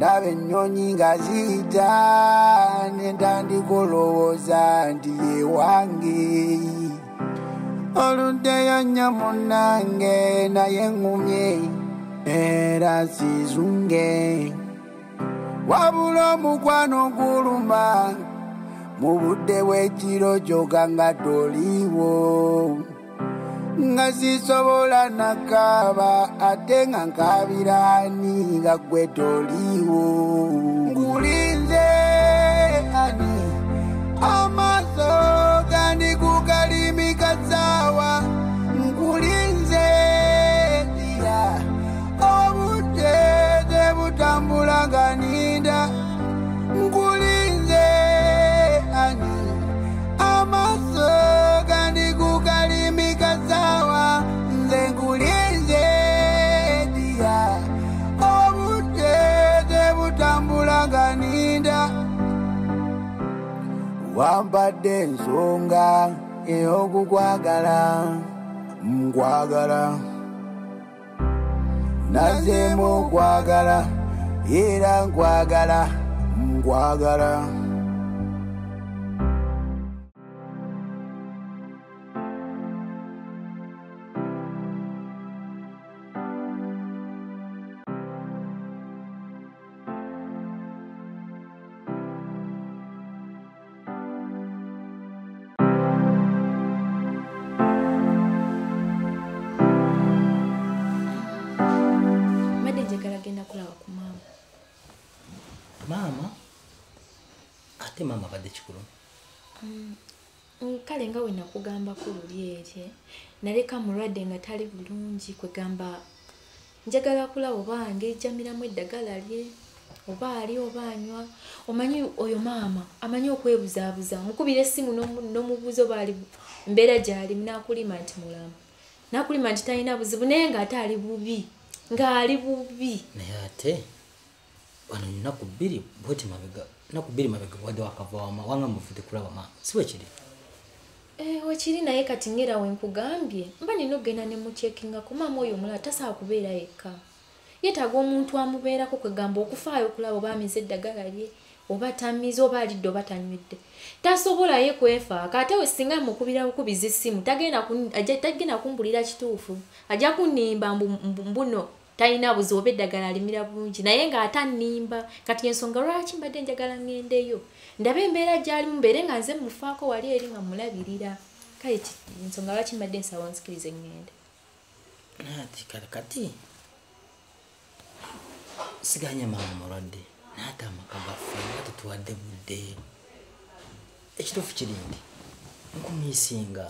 ndaba ennyonyi nga ziyita nentandika olowooza nti yewange oluddeyo nnyo munnange naye ŋŋumye era sizunge. Wabula omukwano guluma mu budde bw'ekiro kyokka nga toliiwo nga sisobola nakaaba ate nga nkabiraani nga gwe toliiwo. Ngulinze ani? Amaaso gandi kukalimikasaawa nkulinze ya? Obudde tebutambula nga wampadde ensonga ey'okukwagala nkwagala. Nazeemu okwagala era nkwagala nkwagala eri naleka mulwadde nga tali bulungi kwegamba njagala kulaba oba ngejamiramu eddagala lye oba ali oba anywa. Omanyi oyo maama amanyi okwebuzaabuza mukubira essimu n'omu- n'omubuuza oba ali mbeera gyali nakulima nti mulamu. Nakulima nti talina buzibu naye ngaate ali bubi ng'ali bubi. Naye ate wano nnaku bbiri bweti mabega nnaku bbiri mabega wadde wakava wama wanga muvudde kulaba maama si bwe kiri wekiri naye kati ngera wenkugambye mba nina okgenda ne mucekinga ku maama oyo omulala tasobola kubeera yekka. Yeetaaga omuntu amubeerako kwegamba okufaayo okulaba oba amize eddagala lye oba tamize oba alidde oba tanywedde tasobolaye kwefaako ate we singa mukubira bukubiza essimu tagenda kun- ajja- tagenda kumbulira kituufu ajja kunnimba mbu mbu- mbuno talina buzibu oba eddagala alimira bulungi naye ng'ate annimba kati ensonga lwaki mbadde njagala ŋŋendeyo ndabe embeera gyalimu mbeere nga nze mufaako wali eri nga mulabirira kale ensonga lwaki mbadde nsaba nsikirize ŋŋende naye ati kale kati siganye maama mulwadde naye ate amaka gaffe nga tetuwadde budde. Ekituufu kiri nti nkumiisinga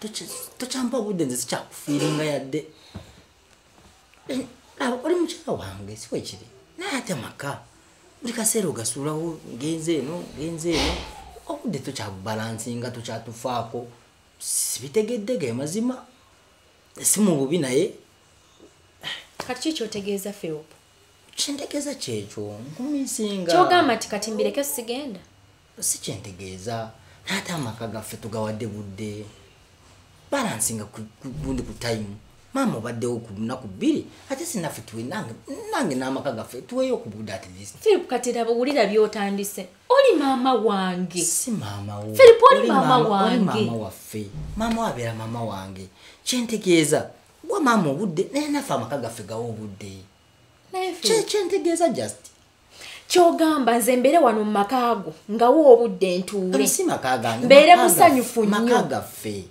Toki- tokyampa budde nze sikyakufiiringa yadde oli mukyala wange si wekiri naye ate maka buli kaseera ogasuulawo ngenze eno ngenze eno obudde tokyabubalansinga tokyatufaako sibitegeddege mazima si mu bubi naye kati ki kyotegeeza feopo kyentegeeza kyekyo nkumisinga kyogamba nti kati mbireke sigenda si kyentegeeza naate amaka gaffe tugawadde budde balansinga gundi ku time maama obaddewo ku lunaku bbiri ate sinaffe tuwe nange nange n'amaka gaffe tuweyo ku budde at least. Philip kati raba wulira byotandise. Oli maama wange. Si maama wo. Philip, oli maama wange. maama waffe. Maama wabeera maama wange. Kyentegeeza wa maama obudde naye naffe amaka gaffe gawa obudde. Kyentegeeza just. Kyogamba nze mbeere wano mu makaago nga wo obudde ntuule. Si maka gange Mbeere musanyufu nnyo. maka gaffe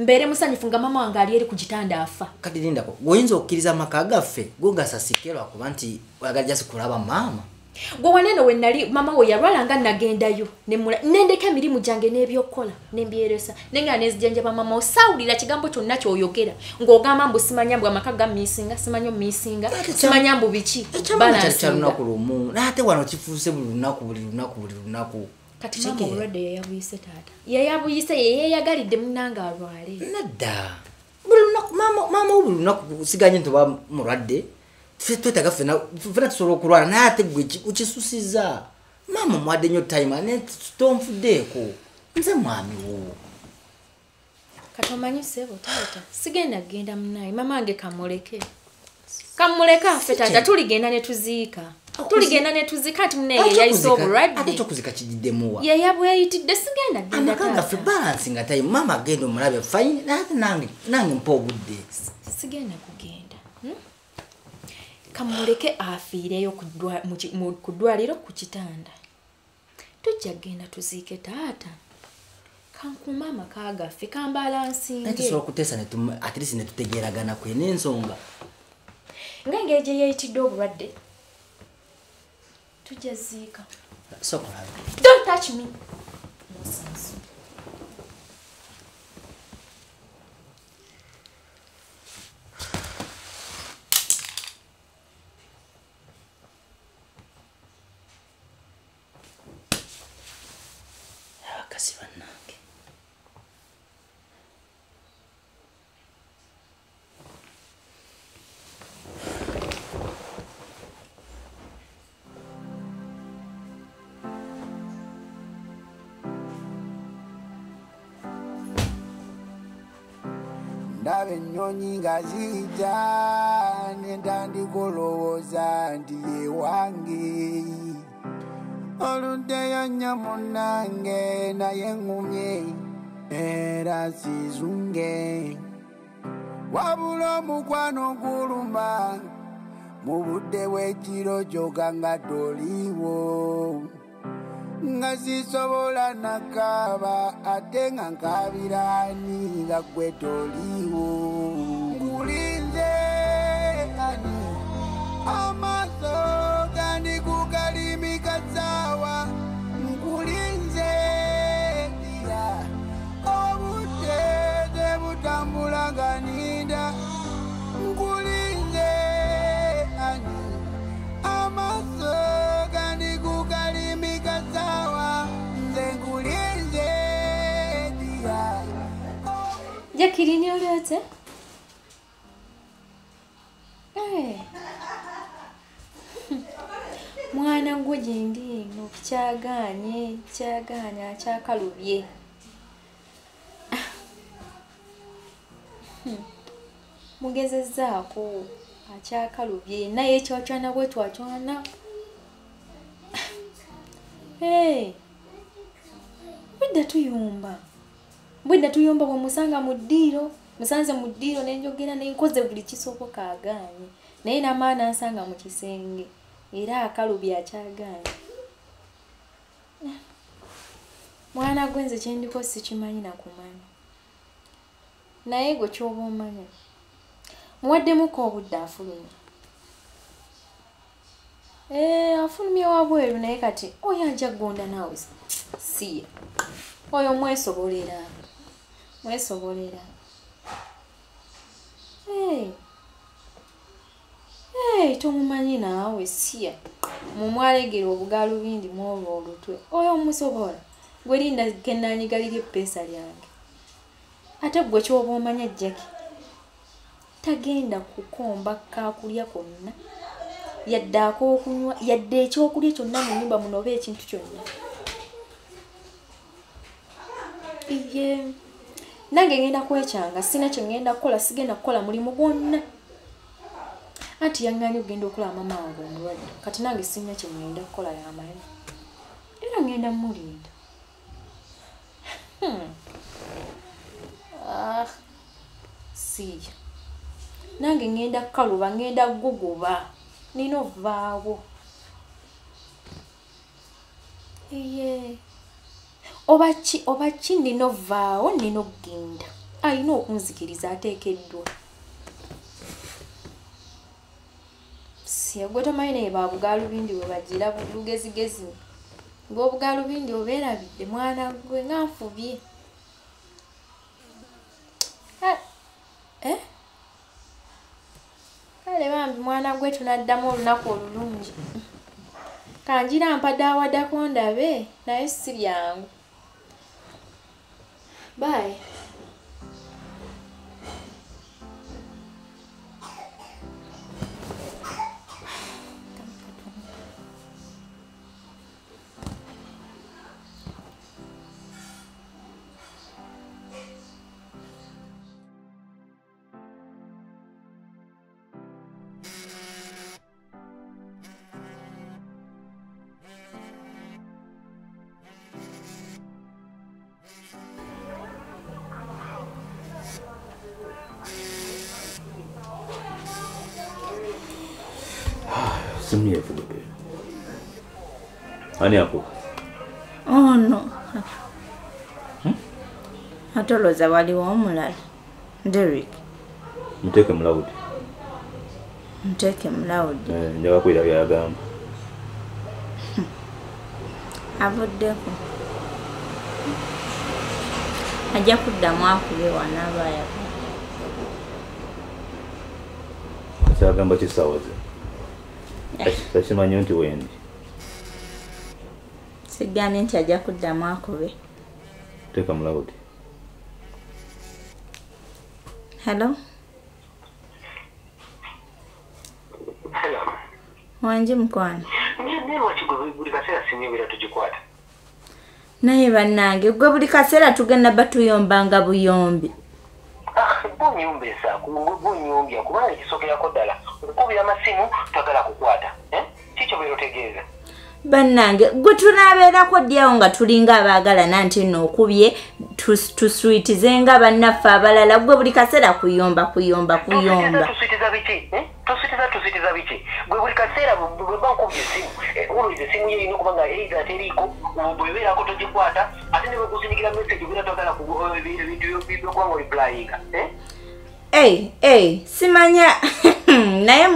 mbeere musanyufu nga maama wange ali eri ku kitanda afa. Kati lindako goyinza okukkiriza amaka gaffe? Go gasasike lwakuba nti oyagala jasi kulaba maama. Gwe wanene we nali mama we yalwala nga nagendayo nemula- nendeka emirimu gyange n'ebyokukola nembyeresa nenga nezijanjaba mama we saawulira kigambo kyonna kyoyogera ng'ogamba mbu simanya mbu amaka gamiisinga simanya omiisinga Ate kya- simanya mbu biki? ekyamaana kyali kya lunaku lumu naye ate wano kifuuse buli lunaku buli lunaku buli lunaku kati Kitegeera? olwadde yeyabuyise taata. Yeyabuyise yeyeyagalidde munanga alwale. Nedda buli lunaku maama maama wo buli lunaku siganye nti oba mulwadde ffe twetaaga ffena ffena tusobola okulwala naye ate gwe ki- ukisusiza maama mwadde nnyo time ne tonfuddeeko. Nze mwami wo. Kati omanyi sebo taata sigenda kgenda munaye mama wange kamuleke. Kamuleke affe taata tuligenda ne tuziika tuligenda netuzika nti munaye yayise obulwadde kyokuzika kijiddemuwa yeyabweyitidde sigenda genda amaka gaffe balansi nga tayi mama agenda omulabe fayini nange mpa obudde. Sigenda kugenda hmm? kamuleke afiireyo ku ddwaliro ku kitanda. Tujja kgenda tuziike taata. Kankuuma amaka gaffe kambalansinge tusobola okuteesa atlist netutegeragana kwe n'ensonga ngaengeri gye yeeyitidde obulwadde Tujazika. Don't touch me. Ndaba ennyonyi nga ziyita nentandika olowooza nti yewange oluddeyo nnyo munnange naye ŋŋumye era sizunge. Wabula omukwano guluma mu budde bw'ekiro kyokka nga toliiwo nga sisobola nakaaba ate nga nkabirani nga gwe nkulinze ani? Amaaso eno kyaganye kyaganye akyakalubye Hmm. mugezezaako akyakalubye. Naye ekyacwana bwe twacwana bwedda tuyumba. Bwedda tuyumba bwe musanga mu ddiiro musanze mu ddiiro nenjogera nenkoze buli kisoboka agaanye naye namaana ansanga mu kisenge. Era akalubya akyagaanye mwana gwe nze kyendiko sikimanyi nakumanya naye gwe kyoba omanya muwaddemuko obudde afulumya Eh, afulumye wabweru naye kati oyo ajja gonda naawe. Siya. Oyo mwesobolera. Mwesobolera. Hey. Hey, tomumanyi naawe siya. Mumwalegera obugalubindi mwolwa olutwe. Oyo omusobola gwe linda kenanyigalira eppeesa lyange. Ate gwe kyoba omanya jjaki tagenda kukomba kakulya konna. Yadde ak'okunywa yadde ekyokulya kyonna mu nnyumba muno oba ekintu kyonna. Iye nange ngenda kwekyanga sina kyengenda kukola sigenda kukola mulimu gwonna. Anti yaŋŋaanye okugenda okulaba mama wange omulwadde. Kati nange sirina kyengenda kukola yamanyi. Era ngenda mulinda Hmm. Ah, siya nange ngenda kukaluba ngenda guguba nina ovaawo. Eye oba ki oba ki nina ovaawo nina okugenda? Alina okunzikiriza ateekeddwa siya gwe tomanyi naye babugaalubindi bwe bagira lugezigezi ng'obugaalubindi obeerabidde mwana gwe nga nfubye eh? kale bambi mwana gwe tunaddamu olunaku olulungi. Kanjira mpadde awaddako ndabe naye si byangu. Bayi simu yevugudde ani akuba ono ate olowooza waliwo omulala derik muteeke mulawudi muteeke mulawudi njaga kwira byagamba avuddeko ajja kuddamu akube wanaaba ayagala kyagamba kisaawa ze takimanyi nti wendi sigambye nti ajja kuddamu akube? Teeka mulawudi hello? Hello. wangi mukwano Naye lwaki gwe buli kaseera simu ebeera tugikwata? naye bannange gwe buli kaseera tugenda batuyombanga buyombi. Ah, bunyumbesa, bunyumbya kubanga ekisookerako ddala nkukubira amasimu tagala kukwata. Eh? Kikyo beera otegeeza. bannange gwe tunaabeerako ddyawo nga tulinga abaagalana nti nno okubye tus- tuswitize nga bannaffe abalala gwe buli kaseera kuyomba kuyomba kuyomba Tuswitiza? Eh? Tuswitiza biki? Gwe buli kaseera bwe bwe bankubye esimu, eh, olowooza esimu ye erina okuba nga eiza teriiko, bwebeerako togikwata, ate ne message obeera togala ku eh, ebintu byokuba nga simanya. Naye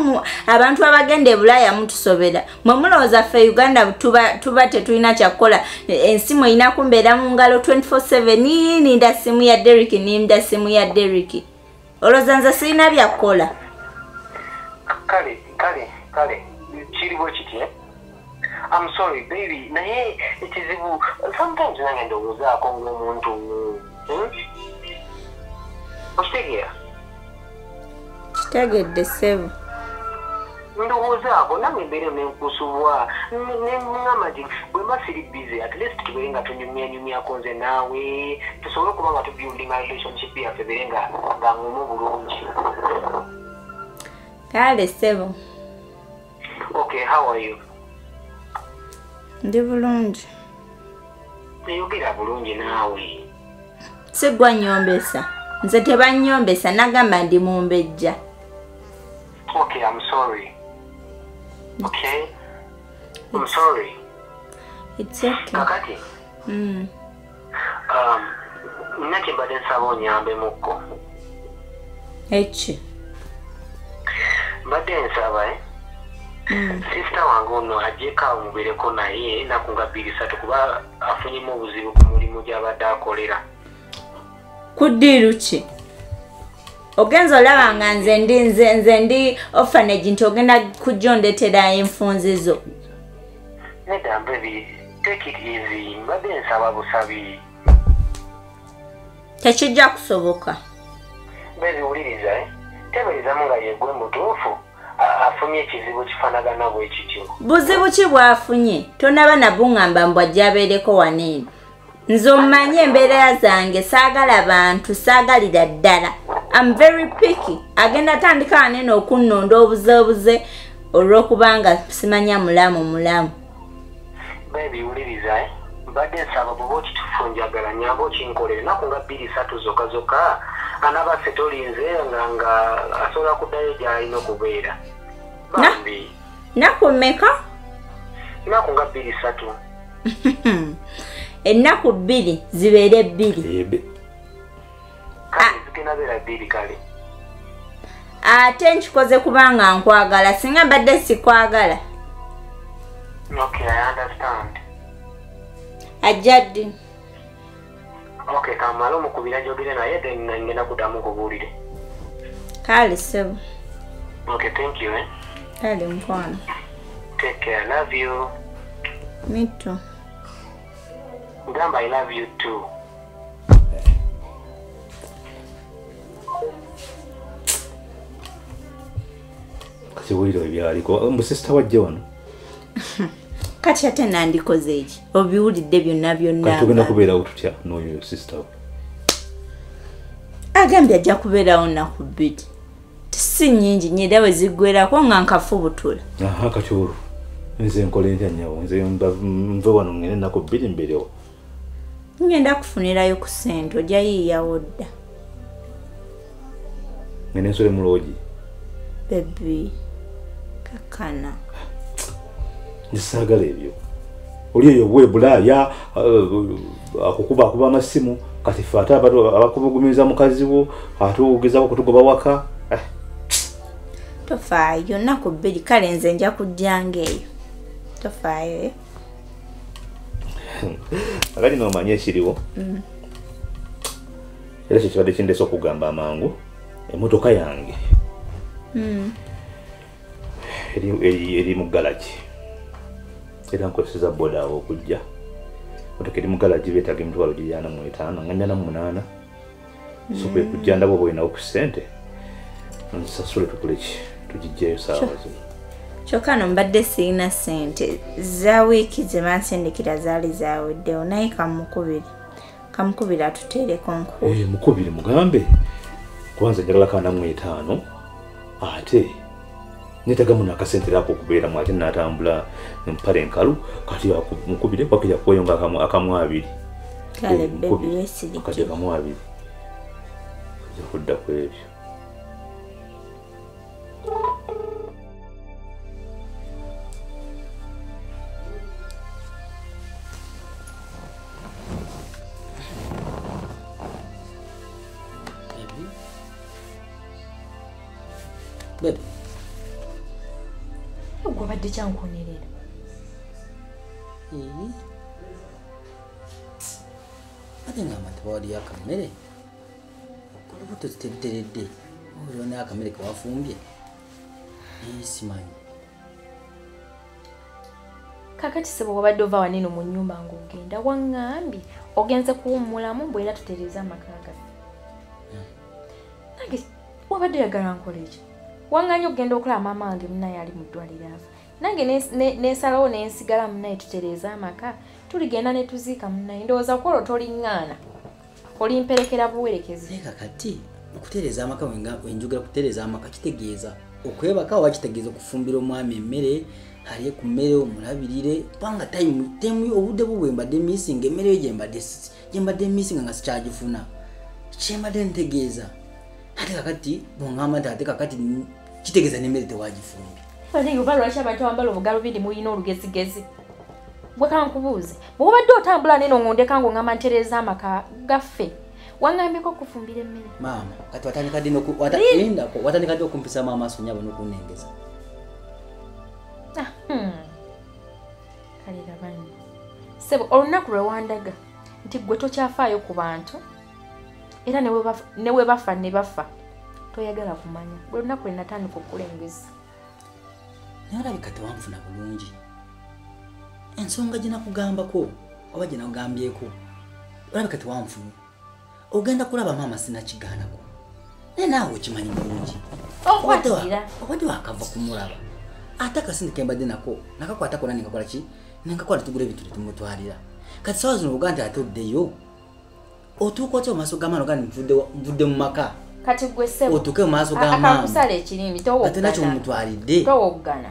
abantu abagenda e bulaaya mutusobera. Mwe mulowooza ffe uganda tuba, tuba tetulina kyakukola E- ensimu erina kumbeera mu ngalo 24/7 ninda simu ya derik ninda simu ya derik olowooza nze sirina byakukola kale kale kale. Kiri bwe kiti eh? I'm sorry baby. Naye ekizibu sometimes nange ndowoozaako ng'omuntu hmm? okitegeera kitegedde ssebo ndowoozaako nange embeera nenkusubwa neŋŋamba nti bwe mba siri busy at least tubeere nga tunyumyanyumyako nze naawe. Tusobole okuba nga tubuildinga relationship yaffe ebeere nga nga ngumu bulungi. Kale ssebo okay how are you? Ndi bulungi. Eyogera bulungi naawe. Sigwa nyombesa. Nze tebanyombesa nagamba ndi mumbejja I'm sorry. Okay? I'm sorry. its okay Kakati, mm. um, nina kye mbadde nsaba onyambemukko. eki Mbadde nsaba, eh? Sisita wange ono ajjeko awo mubeereko naye ennaku nga bbiri ssatu kuba afunyemu obuzibu ku mulimu gy'abadde akolera. kuddiiru ki ogenza olaba nga nze ndi nze nze ndi orphanage nti ogenda kujja ondetera nsaba busabi. tekijja kusoboka Mbebi wuliriza, eh? Teeberezaamu nga yegwe mutuufu. Afunye ekizibu kifaanagana bwe kityo. buzibu ki bwafunye tonaba nabuŋŋamba mbw ajja abeereko waneeno nze ommanyi embeera zange saagala bantu saagalira ddala. Am very picky. Agenda atandika waneeno okunnonda obuzeobuze olw'okubanga simanya mulamu mulamu. Beebi wuliriza eh? mbadde nsaba bwoba okitufu njagala nyamba okinkolere. Naku nga bbiri satu zokka zokka anaba ffe tolinze nga nga asobola kuddayo gy'alina okubeera. Bambi naku mmeka? Naku nga bbiri satu ennaku bbiri zibeere bbiri. Kale. Ate nkikoze kubanga nkwagala singa mbadde sikwagala. Okay i understand. Ajja ddi? Okay kamala omukubira njogere naye then ngenda kuddamu kubuulire kale sebo. Okay thank you eh? kale nkwano. Take care love you. Mitto ngamba i love you too. Kiwulire ebyaliko mbusisita wajja wano kati ate nandikoze eki? Obiwulidde byonna byonna kati tugenda agamba. kubeerawo tutya? N'oyo sisita we agambye ajja kubeerawo nnaku bbiri. Si nnyingi nyera we ziggwerako nga nkafubutula aha kati olwo. Nze nkola ntya nyawo nze nve wano ngene ennaku bbiri mbeerewo ngenda kufunirayo ku sente ojja yiiyawo dda. Ngene nsole muloogi bebi kakana nzisaagala ebyo. Oli eyo bwe bulaaya akukuba akuba amasimu kati fe ate abakubugumiriza mukazi wo ate ogezako kutugoba waka Eh, tofaayo nnaku bbiri kale nze nja kujjanga eyo tofaayo eh? akati nomanye ekiriwo. Era kyo kibadde kindeesa okugamba amangu emotoka yange eri, eri, mu galagi era nkozeseza boda awo okujja. Motoka eri mu galagi beetaga emitwalo giryana mu etaano nga njana mu munaana. So kwe kujja ndaba oba olinawo ku ssente. Nzisasule tukole ki? Tugijjayo saawa zino kyokka no mbadde sirina ssente. Za wiiki ze bansindikira zaali zaweddewo naye kamukubiri kamukubiri atuteereko nkulu. Eh, mukubiri mugambe. Kubanza njagala kana mu etaano ate netaga muno akasentera ako okubeeramu ate natambula mpale enkalu kati mukubire wakija kweyonga akamu- abiri kale Eh, bebi kati weesirikire akamu abiri ojja kudda ku ebyo Baby. gwe obadde kyankonerera ate ngamba tewaliyo akamere? Olubuto ziteredderedde olio naye akamere kewafumbye simanyi. Kakati sebo wabadde ova waneno mu nnyumba ng'ogenda waŋŋambye ogenze kuwummulamu mbwera tutereeza amaka gaffe. Nange wabadde yagala nkola ekyo waŋŋanye okugenda okulaba maama wange munaye ali mu ddwaliro afa. Nange nes- ne- nesalawo nensigala munaye tutereeza amaka tuligenda ne tuziika munaye ndowooza kukola otoliŋŋaana olimperekera buwerekezi. Naye kakati okutereeza amaka wenjogera kutereeza amaka kitegeeza okwebaka oba kitegeeza okufumbira omwami emmere alye ku mmere omulabirire kubanga time obudde bwo bwembadde misinga emmere yo gyembadde si- gyembadde misinga nga sikyagifuna. Kyembadde ntegeeza ate kakati bongamba nti ate kakati kitegeeza n'emmere tewagifumbye ate oba lwaki abantu abambala obugalo biri mulina olugezigezi gwe kankubuuze. Bwobadde otambula neno ngondeka ngaoŋŋamba ntereeza amaka gaffe. Waŋŋambyeko okufumbira emmere. Maama kati watandika ddi noku- wata- Lini? lindako watandika ddi okumpisamu amaaso nyabo nokunengeza. Ah, hmm. kale labanyi sebo olunaku lwe wandaga nti gwe tokyafaayo ku bantu era ne we bafa ne bafa. Toyagala kumanya. Bwe lunaku lwe natandika okulengeza naye olabika tewanfuna bulungi. Ensonga gye nakugambako oba gye nakugambyeko olabika tewanfuna ogenda kulaba maama sinakigaanako. Naye naawe okimanyi bulungi. Obadde wakava kumulaba ate akasente kembadde nako nakakwatako na nenkakola ki? Nenkakola tugula ebintu tetumutwalira kati sawa zino oga nti ate oddeyo otuuka otya mu maaso g'amaana oga nti nvudde- mu maka. Kati gwe sebo otuuke mu maaso a- g'amaama akakusala ekirimi ate nakyo mumutwalidde. Towoggana.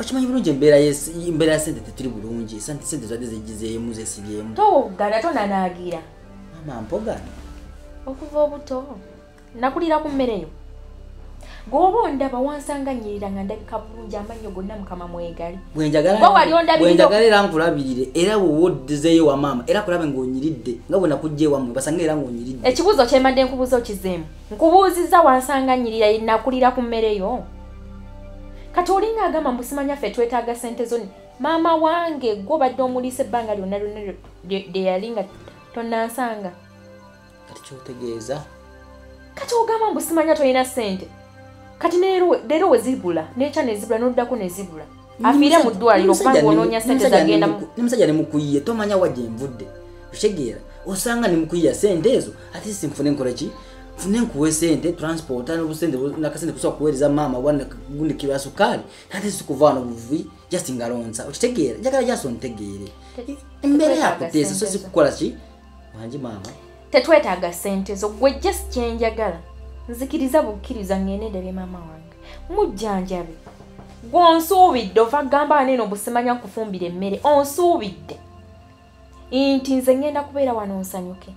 Okimanyi bulungi embeera ya sente tetuli bulungi? Sente zadde zegizeemu zesibyemu towoggana tonanaagira. Mama mpogana okuva obuto nakulira ku mmere yo gweoba ondaba wansanga nyirira nga ndabika bulungi amannyo gonna mukama mwegali. Bwenjagala era nkulabirire era bwewoddezeeyo wa maama era kulabe ng'onyiridde nga bwe nakujja ewammwe basange era ng'onyiridde ekibuuzo kyembadde nkubuuza okizeemu nkubuuzizza wansanga nyirira nakulira ku mmere yo. Kati olinga agamba mbusimanya ffe twetaaga sente zo maama wange gwe obadde omuliisa ebbanga lyonna lyonna lye yali nga tonansanga kati kyotegeeza. Kati ogamba mbusimanya tolina sente kati leero we- leero wezibula nekya nezibula noddako nezibula afiire mu ddwaliro kubanga onoonya sente zagenda mu nemusajja nemukuyiye tomanya wa gye nvudde. Okitegeera osanga nemukuyiya sente ezo ate si nfune nkola ki? Nfune nkuwe sente transport nobusente nakasente kusobola kuweereza maama gundi kilo ya sukaali ate sikuva wano buvi just ngalonsa. Okitegeera njagala jaso ntegeere Te- embeera yakuteesa so sikukola ki? Wangi maama. Tetwetaaga sente zo gwe just kyenjagala nzikiriza bukkiriza ngende ndebye maama wange. Mujjanjabe gwonsuubidde ova gamba aneeno busimanya kufumbira emmere onsuubidde. Nti nze ngenda kubeera wano nsanyuke.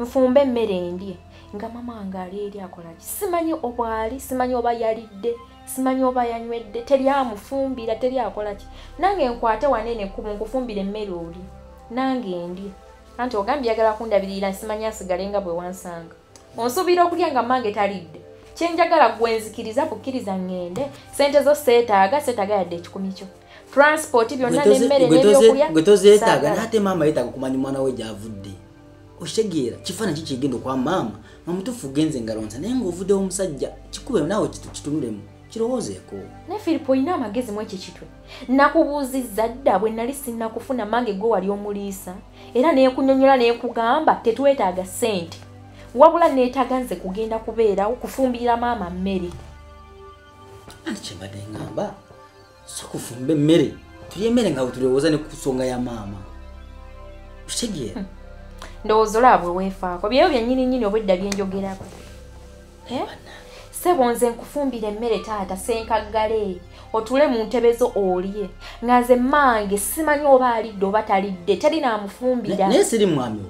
Nfumbe emmere endye nga mama wange ali eri akolaki simanyi obwali simanyi oba yalidde simanyi oba yanywedde teryamufumbira teryakolaki nange nkwate wanene ekkubo nkufumbira emmere oli. Nange ndye. Anti ogambye yagala kundabirira simanyi asigale nga bwe wansanga onsuubira okulya nga mange talidde. Kyenjagala gwenzikiriza bukkiriza ŋŋende sente zo seetaaga seetaaga yadde ekikumi kyo. Transport byonna nemmere n'ebyokulya gwe tozeetaaga naate maama yeetaaga okumanya omwana we gyavudde. Okitegeera kifaananyi kikigenda okwa maama? Mamutuufu genze engalonsa naye ng'ovuddewo omusajja kikube naawe kitu- kitunulemu kirowoozeeko. Ne filipo olina amagezi mu ekyo kitwe nakubuuzizza dda bwe nali sinnakufuna mange gwe wali omuliisa. Era neekunyonyola neekugamba tetwetaaga ssente wabula neetaaga nze kugenda kubeerawo kufumbirira maama mmere. Anti kyembadde ngamba so kufumba emmere tulya emmere nga bwetulowooza ne ku nsonga ya maama. Okitegeera ndowooza olaba bwe weefaako byeyo byennyininyini obwedda byenjogerako sebo nze nkufumbira emmere taata senkaggale. Otule mu ntebe zo olye. Nga nze mmange simanyi oba alidde oba talidde teri naamufumbira naye siri mwami?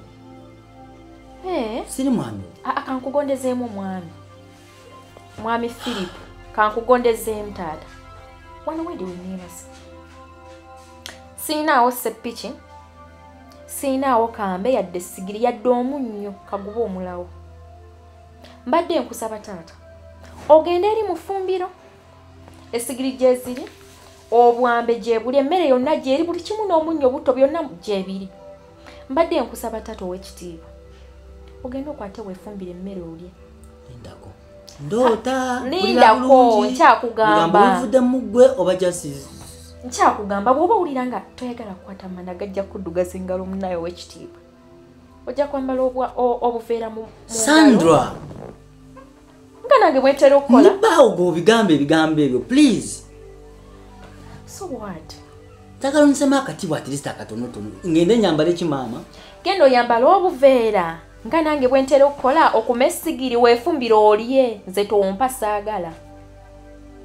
Siri mwami. Kankugondezeemu mwami. Mwami philip kankugondezeemu taata wano wedi weneebasa siinaawo seppiki siinaawo kambe yadde sigiri yadde omunnyo kaguba omulawo. Mbadde nkusaba taata ogende eri mu ffumbiro esigiri gyeziri obwambe gyebuli emmere yonna gyeri buli kimu n'omunnyo obuto byonna gyebiri mbadde nkusaba taata ow'ekitiibwa ogende okwate weefumbire emmere olye. Lindako ndoota lindako, nkyakugamba. ovudde muggwe oba jasi nkyakugamba bw'oba owulira nga toyagala kukwata mana gajja kuddugaza engalo munaye ow'ekitiibwa ojja kwambala obuveera mu sandra! Nga nange bwetera okukola. Nibaawo gwe obigambo ebigambo ebyo please. So what? Njagala onyisemu akatibwa atirist akatonotono. Ngende nyambala ekimaama genda oyambala obuveera nga nange bwentera okukola okuma essigiri weefumbire olye nze tompa saagala.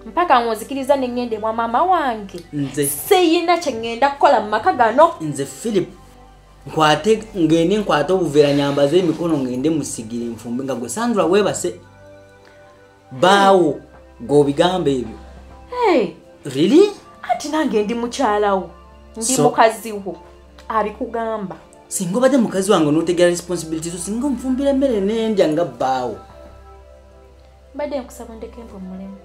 Mpaka ngonzikiriza neŋŋende bwa maama wange. Nze. Siyina kye ŋŋenda kukola mu maka gano. Nze philip nkwate ngende nkwate obuveera nyambaze emikono ngende musigire nfumbe nga gwe sandra weebase. Baawo gwe obigambo ebyo really? Anti nange ndi mukyalawo. Ndi mukazi wo. Abikugamba singa obadde mukazi wange notegera responsibility zo singa omufumbira emmere nendya nga bbaawo. Mbadde nkusaba ndeke nve mulemu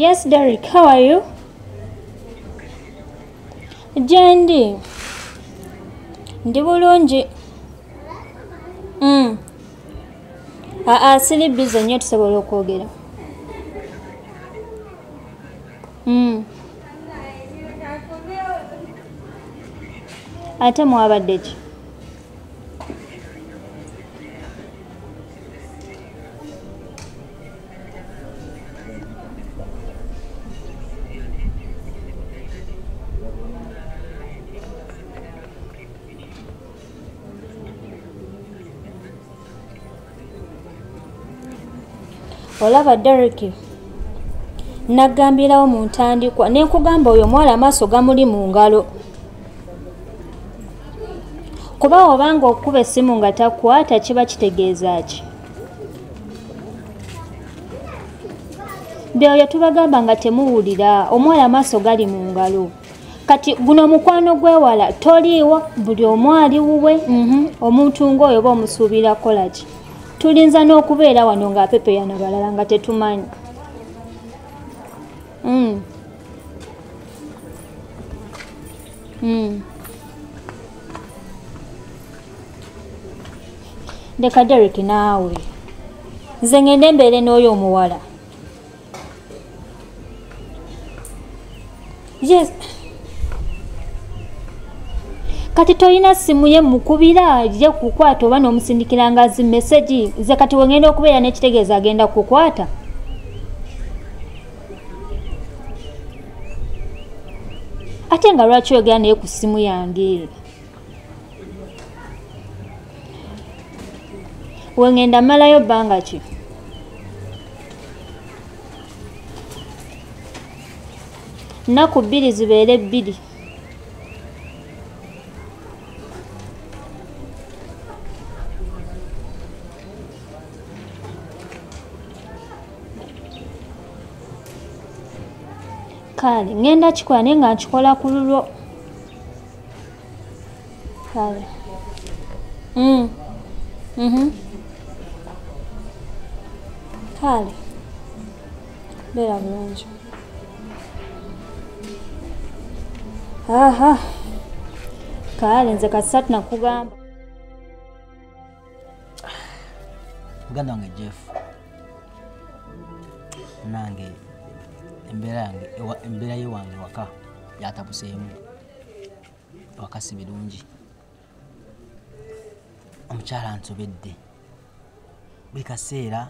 Yes, Derek, how are you? Gyendi. Ndi bulungi. Mm. Aa, siri bize nnyo tusobola okwogera. Mm. Ate mwabadde ki? Olaba derek naggambirawo mu ntandikwa ne nkugamba oyo omuwala amaaso gamuli mu ngalo. Kuba obanga okuba essimu nga takwata kiba kitegeeza ki? Byoyo tubagamba nga temuwulira omuwala amaaso gali mu ngalo. Kati guno omukwano gwewala toliiwo buli omu ali wuwe mhm, omuntu ng'oyo oba omusuubira kukola ki tulinza n'okubeera wano ng'apepeyana balala nga tetumanyi Mm. Mm. leka derek naawe nze ngende embeere n'oyo omuwala yes kati tolina simu ye mukubira je kukwata oba n'omusindikiranga zi meseji ze kati wengenda okubeera n'ekitegeeza agenda kukwata ate nga lwaki oyogera naye ku ssimu yange? Wengenda mmalayo bbanga ki? Nnaku bbiri zibeere bbiri kale ngenda kikola naye nga nkikola ku lulwo kale. Mm. Mhm. kale. Beera bulungi. Aha. Kale nze kasatu nakugamba muganda wange jeff embeera ye wange waka yatabuseemu. Ewaka si birungi. Omukyala ansobedde. Buli kaseera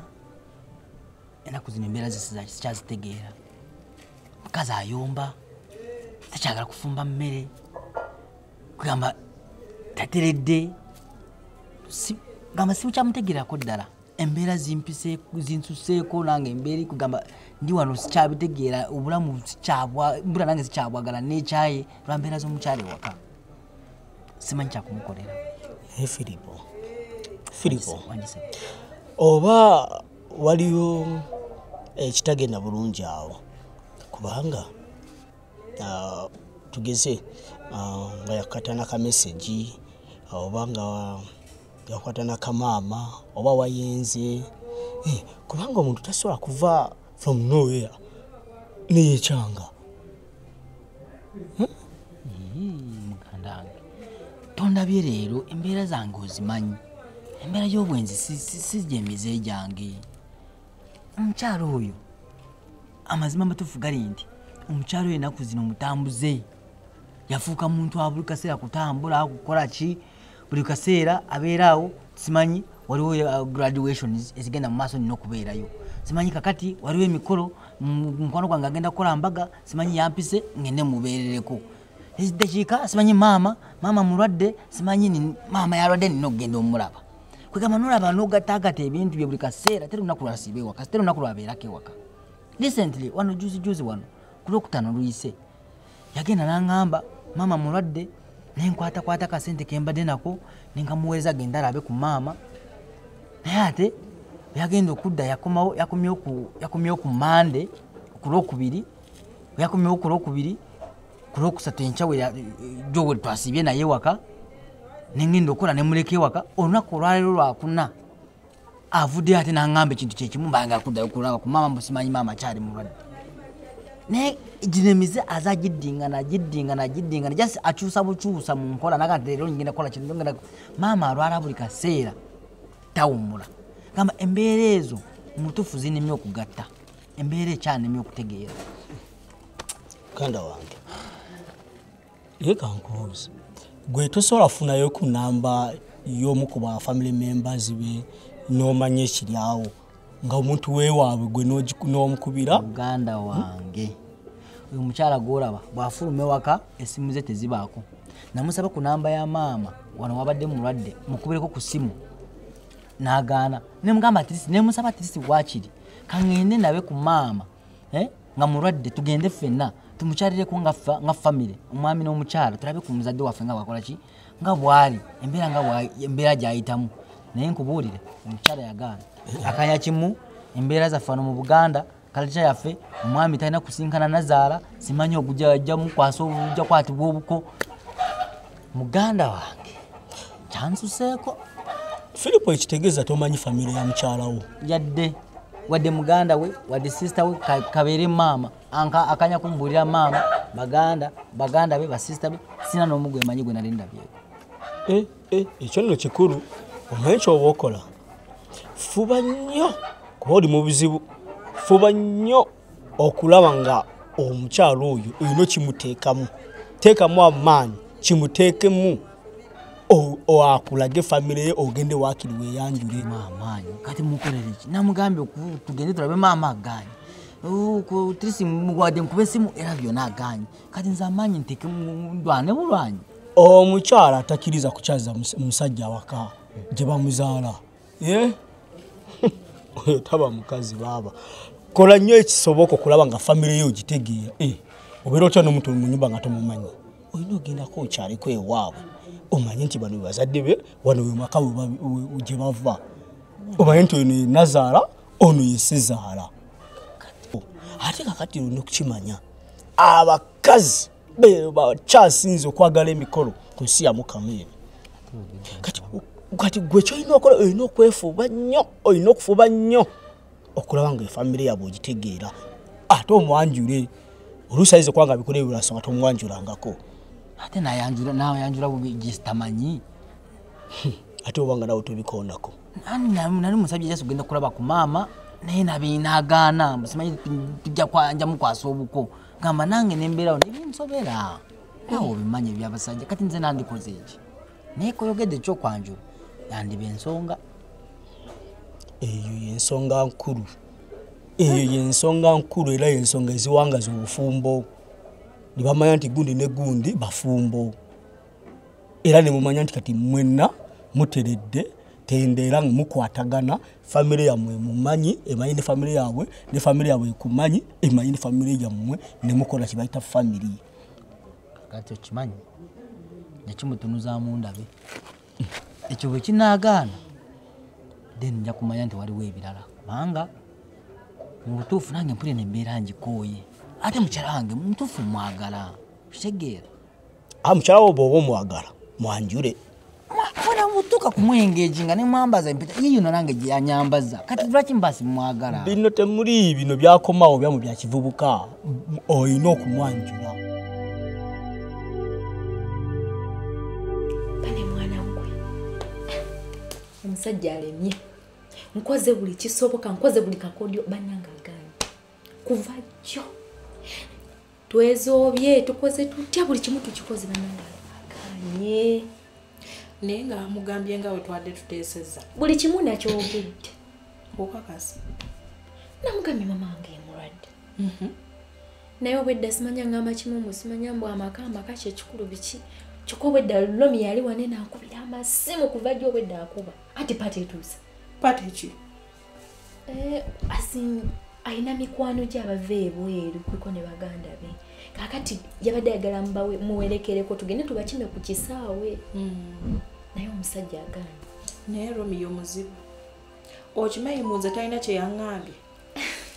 enaku zino embeera zisiza sikyazitegeera. Mukazi ayomba takyagala kufumba mmere. Kugamba tateredde. Si- gamba simukyamutegerako ddala embeera zinsuseeko nange embeeri kugamba ndi wano sikyabitegeera obulamu mbula nange sikyabwagala nekyaye lwa mbeera z'omukyala ewaka. Simanyi kyakumukolera. Filipo Wandise. oba waliyo ekitagenda bulungi awo? Kubanga ah, tugeze ah, nga yakatana kamesagi oba nga yakwatana kamaama oba wayenze. Eh, kubanga omuntu tasobola kuva from nowhere neyekyanga muganda wange tondabye leero embeera zange ozimanyi. Embeera y'obwenzi si- si- sijja emize gyange. Omukyalo oyo amazima amatuufu gali nti omukyalo oyo enaku zino mutambuze. Yafuuka muntu wa buli kaseera kutambula kukola ki buli kaseera abeeraawo simanyi waliwo uh, graduations ezigenda mu maaso nina okubeerayo. Simanyi kakati waliwo emikolo mu- mukwano gwange agenda kukola mbaga simanyi yampise ngende mubeerereko. Ezidakiika simanyi maama maama mulwadde simanyi maama yalwadde nina okugenda omulaba. Kwegamba nolaba nogatagata ebintu bye buli kaseera teri lunaku lwasiba ewaka teri lunaku lwabeerako ewaka recently wano juzi juzi wano ku lwokutaano luyise yagenda naŋŋamba maama mulwadde nenkwatakwata akasente kembadde nako nenkamuweereza genda alabe ku maama. Naye ate yagenda okudda yakomawo yakomyewo ku- mande ku lwokubiri yakomyewo ku lwokubiri ku lwokusatu enkyawe jowe twasibye naye ewaka nengenda okukola nemuleka ewaka olunaku olwaleero lwakuna avuddeyo ate naŋŋamba ekintu kyekimu mbanga akuddayo kulanga ku maama mbusimanyi maama kyali mulwadde naye gino emize aza agiddingana agiddingana agiddingana just akyusa bukyusa mu nkola naga nti leero ngenda kukola kino ngenda maama alwala buli kaseera tawummula. Gamba embeera ezo mutuufu zinemye okugatta embeera ekyanemye okutegeera. Muganda wange naye kankubuuza gwe tosobola kufunayo ku namba y'omu ku bafamily members be n'omanya ekiri awo nga omuntu weewaabwe gwe n'omukubira. Muganda wange. Oyo mukyala gwolaba bwafuluma ewaka esimu ze tezibaako. Namusaba ku namba ya maama wano wabadde mulwadde mukubireko ku simu. N'agaana. Nemugamba nemusaba atirisi wakiri kaŋŋende nabe ku maama eh, nga mulwadde tugende ffenna tumukyalireko nga fa- nga famire omwami n'omukyala tulabe ku muzadde waffe nga bwakola ki? Nga bwali embeera nga embeera gyayitamu. Naye nkubuulire omukyala yagaana akanya kimu embeera zaffe wano mu buganda kalica yaffe omwami talina kusinkana nazaala simanyi ogujja mukwasa ojja kwatibwa obuko. Muganda wange kyansuseeko. Filipo ekitegeeza tomanyi famire ya mukyalawo yadde wadde muganda we wadde sisita we ka- kabeere maama akanya kumbuulira maama baganda baganda be basisita be sina n'omu gwe manyi gwe nali ndabyeko. Eh, eh, ekyo nno kikulu. Omanyi kyoba okola fuba nnyo kuba oli mu buzibu fuba nnyo okulaba nga omukyalo oyo olina kimuteekamu teekamu amaanyi kimuteekemu. Akulage famire ye ogende wakiri weyanjule maamaanyi kati mukolere ki? Namugambye tugende tulabe maama aganye trisi wadde nkuba esimu era byona aganye kati nze amaanyi nteke ndwane bulwanyi omukyala atakkiriza kukyaza mus- musajja waka gye bamuzaala. Ye? oyo taba mukazi baaba kola nnyo ekisoboka okulaba nga famire yo ogitegeera Eh, obeera otya nomuntu mu nyumba nga tomumanyi? Olina ogendako okyaleko ewaabwe omanye nti bano bazadde be wano we maka we ba- we- gye bava. Omanye nti ono ye nazaala ono ye sezaala. Ate kakati olina okukimanya abakazi bakyasinze okwagala emikolo ku nsi yamukamu eno kati kati gwe kyolina okola olina okwefuuba nnyo olina okufuuba nnyo okulaba nga efamire yaabwe ogitegeera. Ate omwanjule oluusi ayiza okuba nga bikola ebiraso nga tomwanjulangako ate nayanjula bubi gyesitamanyi ate oba nga nawe tobikondako. Nani nali- musajja jasi kugenda kulaba ku maama naye nabinagaana simanyi tujja mukwasa obuko. Gamba nange nembeerawo nebinsobera nawe obimanyi ebyabasajja kati nze nandikoze eki naye koyogedde ekyokwanjula yandiba ensonga eyo yensonga nkulu. Eyo yensonga nkulu era yensonga eziwangaza obufumbo nebamanya nti gundi ne gundi bafumbo. Era nemumanya nti kati mwenna muteredde tenda era mukwatagana famire yammwe mumanyi emanyi ne famire yaabwe ne famire yaabwe ekumanyi emanyi ne famire yammwe nemukola kibayita famiri kati okimanyi? Nekimutunuzaamu ndabe ekyo bwe kinaagaana then nja kumanya nti waliwo ebirala. Kubanga mu butuufu nange mpulire nembeera ngikooye ate mukyala wange mutuufu mwagala kitegeera. A mukyala wo bwoba omwagala mwanjule. Ona mutuuka kumwengeji nga nemwambaza empeta ye yino nange gyeyanyambaza kati lwaki mbasi mwagala? Bino temuli bino byakomawo byamu bya kivubuka M- olina okumwanjula omusajja alemye. Nkoze buli kisoboka nkoze buli kakodyo bannanga aganye kuva jjo. Twezoobye tukoze tutya? Buli kimu tukikoze bannanga aganye naye nga amugambye nga we twadde tuteeseza buli kimu nakyogedde. Okakasi namugambye mama wange emulwadde. Naye obwedda simanya ngamba kimu mbu simanya mbu amaka amaka kyekikulu biki? Kyokka obwedda lomi yali wane nankubira amasimu kuva jjo obwedda akuba anti pati etuuse pate ki Eh, asin alina mikwano gyabava ebweru kuliko ne baganda be. Kakati yabadde ayagala mubawe- muwerekereko tugende tubakime ku kisaawe. Naye omusajja agaana naye romiyo muzibu. Okimanyi munze talina kyeyaŋŋambye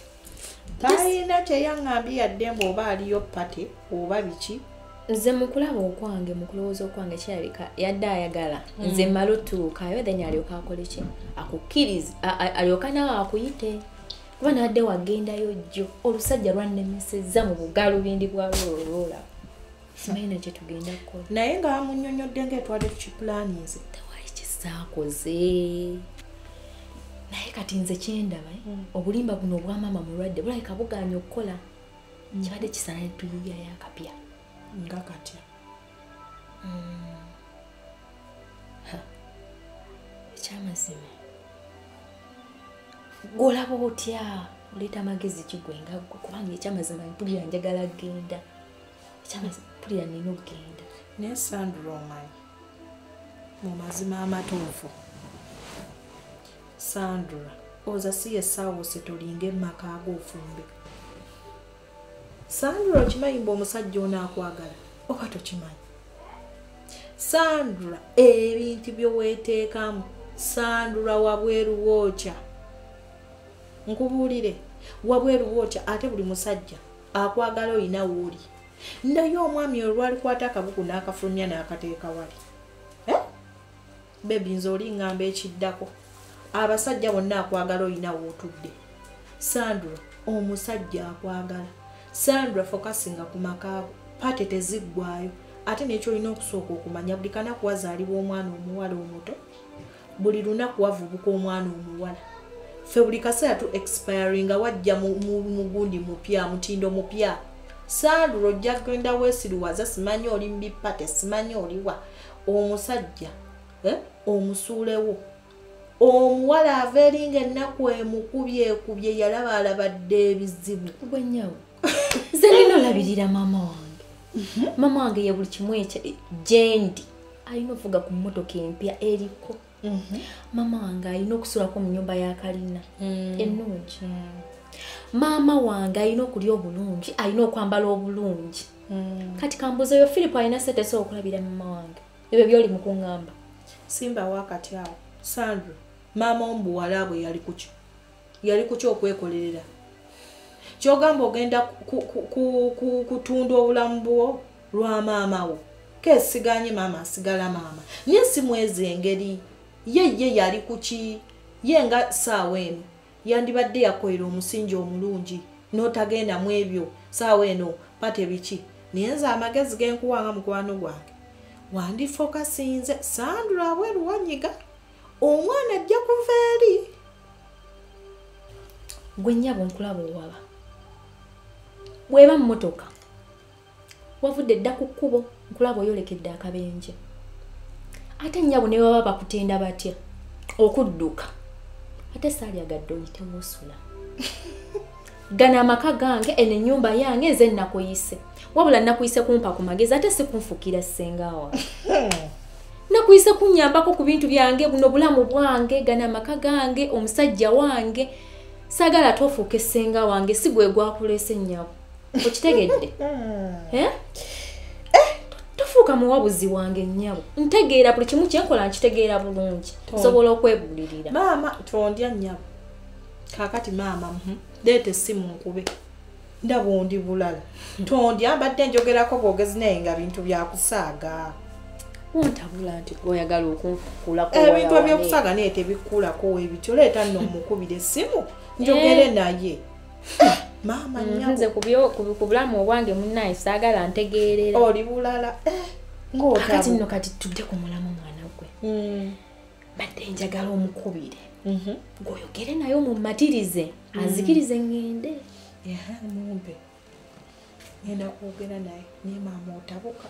talina kyeyaŋŋambye yadde mbu oba aliyo pate oba biki nze mukulaba okwange mukulowooza okwange kirabika yadde ayagala. Nze mmala otuukayo then alyoka akole ki? Akukkiriza a- a- alyoka naawe akuyite. Kuba nadde wagendayo jjo olusajja lwannemesezza mu bugalubindi bwa lololola simanyi nakye tugenda kukola. Naye nga bamunyonyodde ngaetwadde tukipulaninze tewali kisaakoze naye kati nze kyendaba eh, obulimba buno obwamama mulwadde bulabika buganya okukola. Kibadde kisana netuyuyayo akapya nga katya ekyamazima golaba otya oleeta amagezi kigwe nga gwe kubanga ekyamazima mpulira njagala genda. Ekyamazima mpulira nina okgenda naye sandula omanyi mu mazima amatuufu sandula oza si yesaawuse tolinga emmaka ag'ofumbe sandula okimanyi mbu omusajja ono akwagala? Oba tokimanyi? Sandula ebintu byeweeteekamu sandula wabweru wookya nkubuulire wabweru wookya ate buli musajja akwagala olina wooli naye omwami olwalikwata akabuku n'akafulumya n'akateeka wali. Eh? bebi nze oli ŋŋamba ekiddako. Abasajja bonna akwagala olina wootudde sandra omusajja akwagala sandra fokasinga ku makaago pate teziggwayo ate nekyo olina okusooka okumanya buli kanaku wazaalibwa omwana omuwala omuto buli lunaku wavubuka omwana omuwala. Ffe buli kaseera tu expiringa wajja mu- mu- mugundi mupya mutindo mupya. Sandra ojja kgenda weesiriwaza simanyi oli mbipate simanyi oliwa omusajja eh, omusuulewo. Omuwala ava eringa ennaku emukubye ekubye yalabalabadde ebizibu. Gwenyawo nze nina olabirira maama wange maama wange ye buli kimu ekyo gyendi. Alina okuvuga ku mmotoka empya eriko. Maama wange alina okusulako mu nyumba ya kalina. Ennungi. Maama wange alina okulya obulungi alina okwambala obulungi. Kati kambuza yo philip alina sente esobola okulabira maama wange ebyo byoli mu kuŋŋamba. Simba wakati awo sandra maama omubuwala bwe yali kuki yali kuki okwekolerera kyogamba ogenda ku- ku- ku- ku- kutunda obulamu bwo lwa maama wo. Kesiganye maama asigala maama. Naye si mwezi engeri. Ye ye yali kuki ye nga saawa eno. Yandibadde yakolera omusingi omulungi n'otagenda mu ebyo. Saawa eno pate biki naye nze amagezi genkuwanga mukwano gwange. Wandifokasinze sandula abweru wanyiga. Omwana ajja kuva eri. Gwe nnyabo nkulaba owaba bweba mmotoka wavudde dda ku kkubo nkulaba oyolekedde akabenje. Ate nnyabo ne baba bakutenda batya? Okudduka. Ate saalyagadde oyitewo osula gano amaka gange eno ennyumba yange nze nakuyise wabula nakuyise kumpa ku magezi ate si kunfukira ssengawa nakuyise kunyambako ku bintu byange buno bulamu bwange gano amaka gange omusajja wange. Saagala ate ofuuka essenga wange si gwe gwakuleese nnyabo okitegedde? Eh? tofuuka muwabuzi wange nnyabo. Ntegeera buli kimu kyenkola nkitegeera bulungi. Nsobola okwebuulirira maama tondya nnyabo. Kakati maama mhm, leeta essimu nkube. Ndaba ondi bulala. Tondya mbadde njogerako bwogezi naye nga bintu byakusaaga wontabula nti oyagala okunfukulako ebintu ebyokusaaga naye tebikkulako ebityo leeta nno omukubira essimu njogere naye maama nze nnyabo ku bulamu obwange munnaye saagala ntegeerera. Oli bulala eh, kati ng'otabu nno kati tudde ku mulamu mwana gwe. Mm, badde njagala omukubire. Mhm. ng'oyogere naye omumatirize azikirize ngende. Yaha, mumpe ngenda kwogera naye. Naye maama otabuka.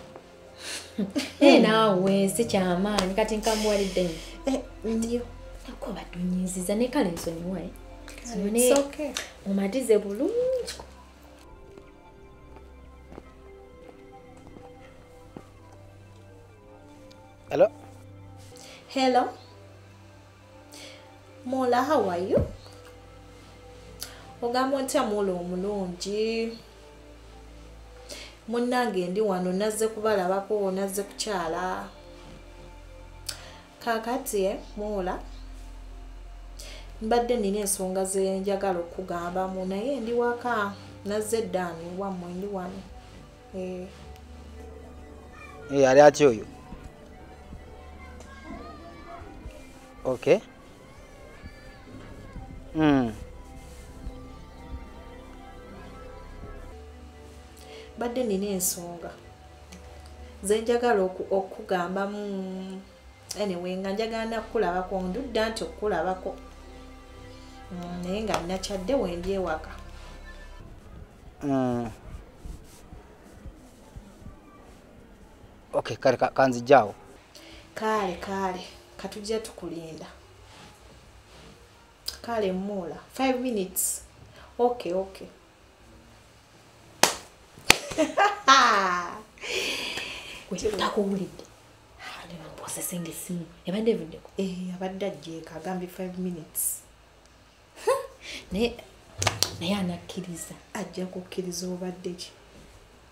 Naye naawe si kyamaanyi. Kati nkamuwalidde Eh, ndio nako badunyiziza ne kale nsonyiwa Okay. mumatize bulungi. Hello? hello? Mola how are you? Ogamba otya mola omulungi. Munnange ndi wano nazze kubalabako nazze kukyala. Kakati eh, mola mbadde nina ensonga zenjagala okugambamu naye ndi waka nazze eddaani wammwe ndi wano eh. Eh, ali atya oyo? Okay. Mm. badde nina ensonga zenjagala oku- okugambamu anyway nga njagala nakukulabako ndudda nti okukulabako naye nga nakyadde wendi ewaka. Mm. Okay, kale ka- kanzijjaawo. kale kale katujja tukulinda. Kale muula 5 minutes. Okay okay gwe takuwulidde? Mposesenga essimu ebadde evuddeko Eh, abadde ajjeeka agambye 5 minutes naye naye anakkiriza. Ajja kukkiriza obadde ki?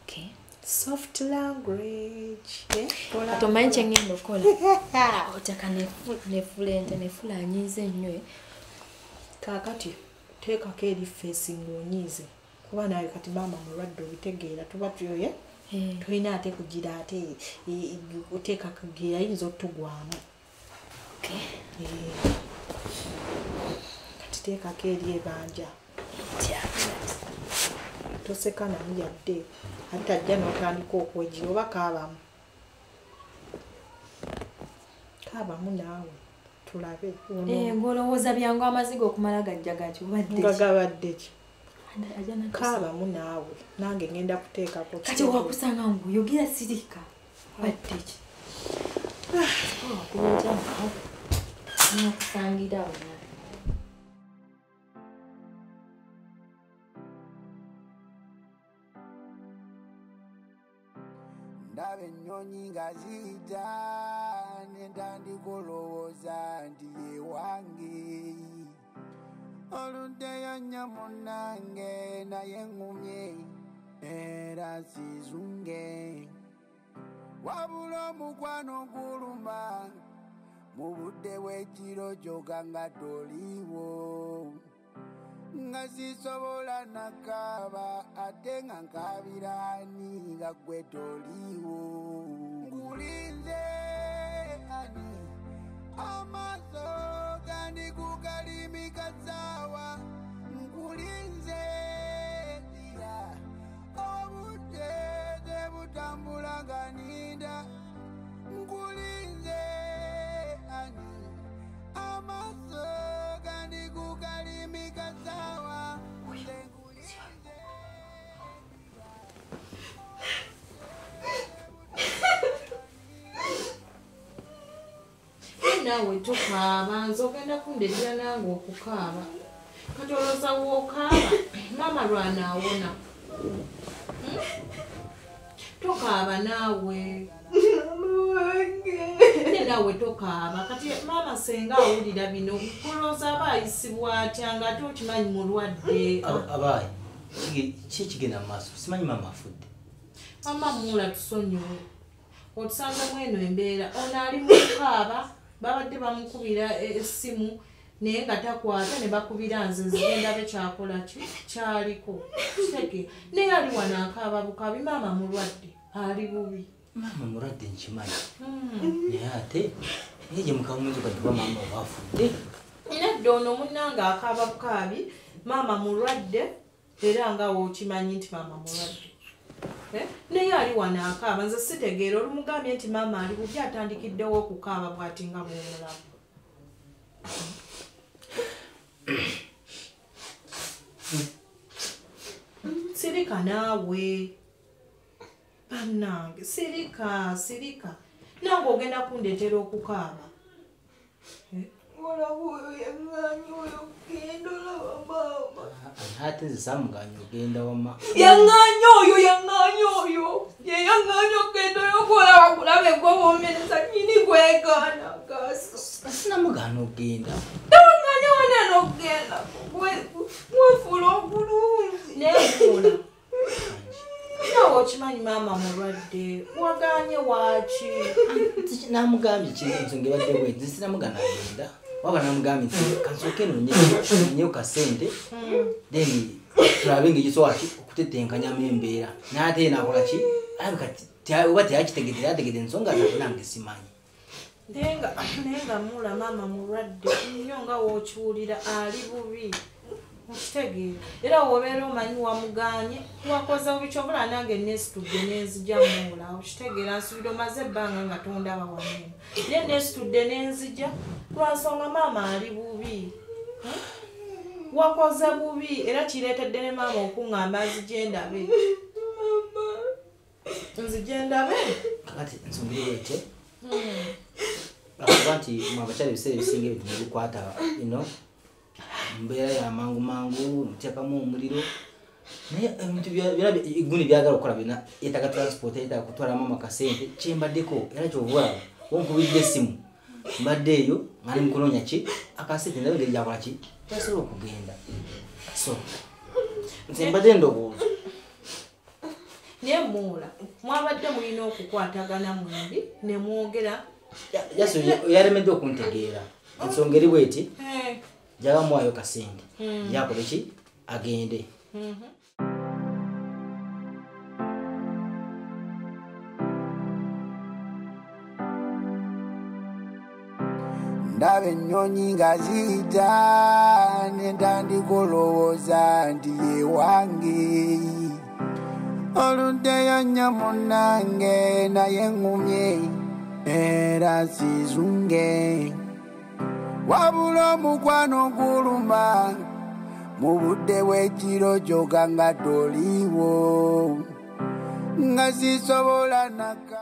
Okay. soft language. Eh? Kati omanyi kyengenda okukola otaka nefulente nefulanyiza ennyo eh. kaakati teekako eri feesi ng'onyiize kuba nawe kati maama mulwadde obitegeera tuba tuyoye Eh, tolina ate kugira ate oteekako ge ayinza otugwamu okay. Eh. kati teekako eri ebanja. Toseka namu yadde ate ajja n'otandika okwejira oba kaabamu? Kaabamu naawe tulabe. Ono Eh, ng'olowooza byangu amaziga okumala gajja ki? gabadde ki? Kaabamu naawe nange ngenda kuteekako kati wakusanga nguoyogera sirika badde ki? Nakusangira wona ennyonyi nga ziyita nentandikulowooza nti yewange oluddeyo nnyo munnange naye ŋŋumye era sizunge. Wabula omukwano guluma mu budde bw'ekiro kyokka nga toliiwo nga sisobola nakaaba ate nga nkabiraani nga gwe naawe tokaaba nze ogenda kundeetera nange okukaaba kati olowooza wookaaba maama lwanaawona tokaaba naawe ne naawe tokaaba kati maama senga awulira bino olowooza aba ayisibwa atya nga ate okimanyi mulwadde? Abaayi ki ekigenda mu maaso? Simanyi maama afudde. Mama muula tusonyiwe. Otusangemu eno embeera. Ono ali mukaaba babadde bamukubira e- essimu naye nga takwata ne bakubira nze zigenda be kyakola ki? Kyaliko? Kitege naye ali wano akaaba bukabi maama mulwadde ali bubi. Maama mulwadde nkimanyi. Naye ate naye gye mukawumezi kadduba maama oba afudde nedda ono munnange akaaba bukaabi maama mulwadde era nga wokimanyi nti maama mulwadde? Naye ali wano akaaba nze sitegeera. Olumugambye nti maama ali bubi atandikiddewo okukaaba bw'ati nga bwomulamu. Sirika naawe. Bannange sirika sirika. Nange ogenda kundeetera okukaaba olaba oyo yaŋŋaanyi oyo kugenda olaba maama ate nze saamuganya ogenda wama yaŋŋaanyi oyo yaŋŋaanyi oyo ye yaŋŋaanyi okugenda oyokolaba kulaba egwobomereza nyini gwegaana gaso sinamugaana ogenda tawaŋŋaanyi waneno okugenda wefuula obulungi neefuula nawe okimanyi maama mulwadde waganye waaki namugambye kintu ensonga ebadde bweti nze sinamugana agenda waba namugambye nti kansooke nonyeyo kasente then tulabe nga ekisobola okutetenkanyamo embeera. Naate nakola ki? Oba teyakitegedde yategedde ensonga zate nange simanyi. Naye naye nga mula maama mulwadde nnyo nga wookiwulira ali bubi okitegeera era wobeera omanyi wamuganye wakoze bubi kyobula nange nesitudde nenzija muula okitegeera nsubira omaze ebbanga nga tondaba waneno naye nesitudde nenzija lwansonga maama ali bubi. Hmm? wakoze bubi era kireetedde ne maama okuŋŋamba nzigendabe nzigendabe kakati ensonga eriwete akuba nti mwabakyala ebiseera ebisinga ebintu nebikwata ino mbeera yamangu mangu muteekamu omuliro naye ebintu bya- byona iguni byagala okukola byona yetaga transport yetaga kutwalamu amakasente kyembaddeko era kyovulaba wonkubidde esimu mbadde eyo nga nemukunoonya ki? Akasente ndabe engeri gyakola ki? Tasobola okugenda. So nze mbadde ndowooza. Naye muula mwabadde mulina okukwatagana mwembi ne mwogera. Yaso yalemedde okuntegeera. Ensonga eri bweti Eh, jabamuwayo kasente Mm. yakole ki agende mhm. ndaba ennyonyi nga ziyita nentandika olowooza nti yewange oluddeyo nnyo munnange naye ŋŋumye era sizunge wabula omukwano guluma mu budde bw'ekiro kyokka nga toliiwo. Nga sisobola naka